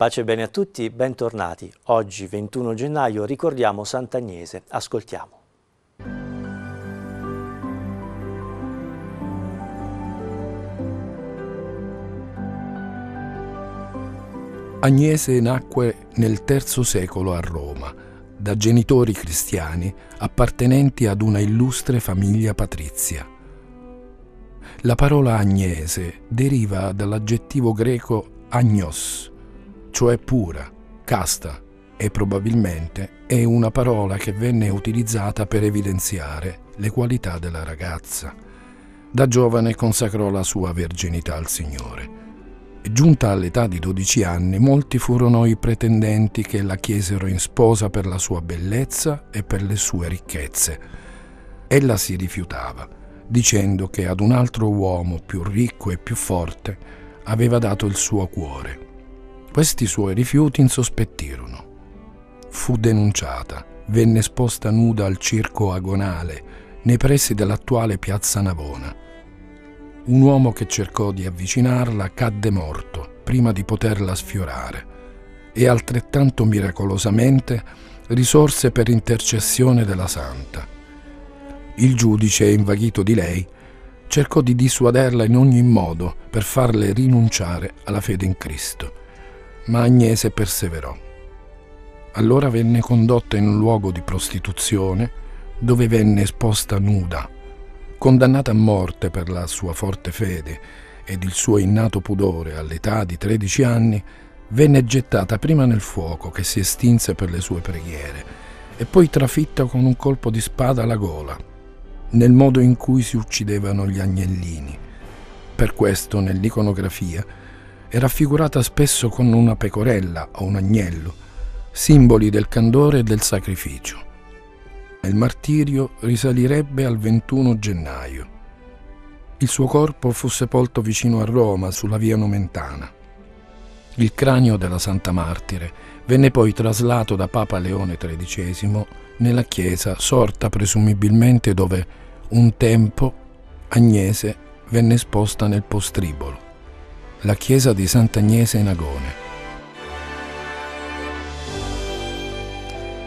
Pace e bene a tutti, bentornati. Oggi, 21 gennaio, ricordiamo Sant'Agnese. Ascoltiamo. Agnese nacque nel III secolo a Roma, da genitori cristiani appartenenti ad una illustre famiglia patrizia. La parola Agnese deriva dall'aggettivo greco agnos, cioè pura, casta, e probabilmente è una parola che venne utilizzata per evidenziare le qualità della ragazza. Da giovane consacrò la sua verginità al Signore. Giunta all'età di 12 anni, molti furono i pretendenti che la chiesero in sposa per la sua bellezza e per le sue ricchezze. Ella si rifiutava, dicendo che ad un altro uomo più ricco e più forte aveva dato il suo cuore. Questi suoi rifiuti insospettirono. Fu denunciata, venne esposta nuda al circo agonale, nei pressi dell'attuale piazza Navona. Un uomo che cercò di avvicinarla cadde morto prima di poterla sfiorare e altrettanto miracolosamente risorse per intercessione della santa. Il giudice, invaghito di lei, cercò di dissuaderla in ogni modo per farle rinunciare alla fede in Cristo ma Agnese perseverò. Allora venne condotta in un luogo di prostituzione dove venne esposta nuda. Condannata a morte per la sua forte fede ed il suo innato pudore all'età di 13 anni, venne gettata prima nel fuoco che si estinse per le sue preghiere e poi trafitta con un colpo di spada alla gola, nel modo in cui si uccidevano gli agnellini. Per questo nell'iconografia è raffigurata spesso con una pecorella o un agnello, simboli del candore e del sacrificio. Il martirio risalirebbe al 21 gennaio. Il suo corpo fu sepolto vicino a Roma, sulla via Nomentana. Il cranio della Santa Martire venne poi traslato da Papa Leone XIII nella chiesa sorta presumibilmente dove un tempo Agnese venne esposta nel postribolo la chiesa di Sant'Agnese Nagone.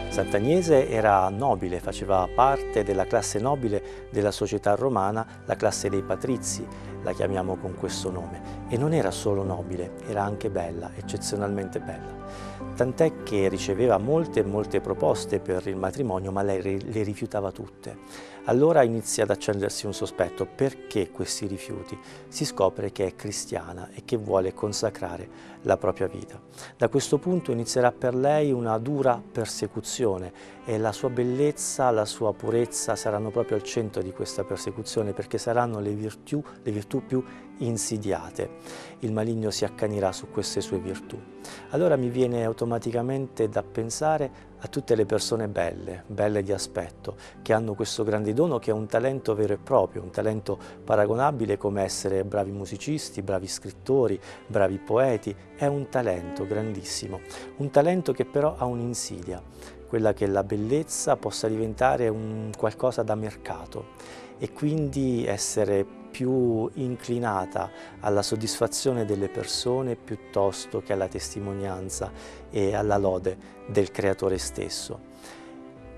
Sant'Agnese era nobile, faceva parte della classe nobile della società romana, la classe dei patrizi, la chiamiamo con questo nome. E non era solo nobile, era anche bella, eccezionalmente bella. Tant'è che riceveva molte e molte proposte per il matrimonio, ma lei le rifiutava tutte. Allora inizia ad accendersi un sospetto, perché questi rifiuti? Si scopre che è cristiana e che vuole consacrare la propria vita. Da questo punto inizierà per lei una dura persecuzione e la sua bellezza, la sua purezza saranno proprio al centro di questa persecuzione perché saranno le virtù, le virtù più insidiate. Il maligno si accanirà su queste sue virtù. Allora mi viene automaticamente da pensare a tutte le persone belle, belle di aspetto, che hanno questo grande dono che è un talento vero e proprio, un talento paragonabile come essere bravi musicisti, bravi scrittori, bravi poeti, è un talento grandissimo, un talento che però ha un'insidia, quella che la bellezza possa diventare un qualcosa da mercato e quindi essere più inclinata alla soddisfazione delle persone piuttosto che alla testimonianza e alla lode del creatore stesso.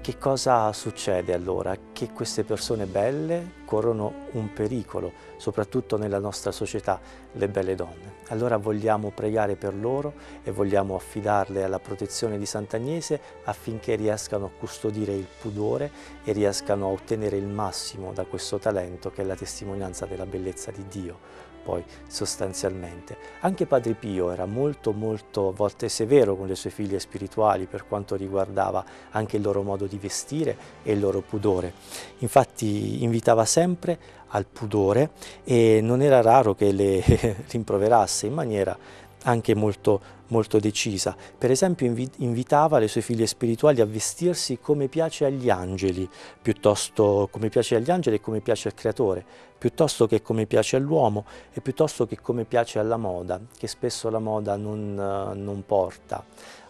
Che cosa succede allora? Che queste persone belle corrono un pericolo, soprattutto nella nostra società, le belle donne. Allora vogliamo pregare per loro e vogliamo affidarle alla protezione di Sant'Agnese affinché riescano a custodire il pudore e riescano a ottenere il massimo da questo talento che è la testimonianza della bellezza di Dio poi sostanzialmente. Anche Padre Pio era molto molto a volte severo con le sue figlie spirituali per quanto riguardava anche il loro modo di vestire e il loro pudore. Infatti invitava sempre al pudore e non era raro che le rimproverasse in maniera anche molto, molto decisa. Per esempio invitava le sue figlie spirituali a vestirsi come piace agli angeli, piuttosto come piace agli angeli e come piace al creatore, piuttosto che come piace all'uomo e piuttosto che come piace alla moda, che spesso la moda non, non porta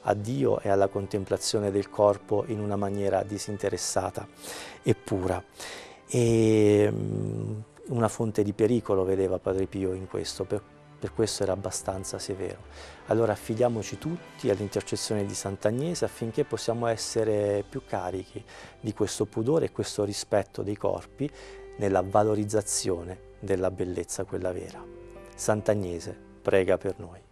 a Dio e alla contemplazione del corpo in una maniera disinteressata e pura. E, mm, una fonte di pericolo vedeva Padre Pio in questo, per per questo era abbastanza severo. Allora affidiamoci tutti all'intercessione di Sant'Agnese affinché possiamo essere più carichi di questo pudore e questo rispetto dei corpi nella valorizzazione della bellezza quella vera. Sant'Agnese, prega per noi.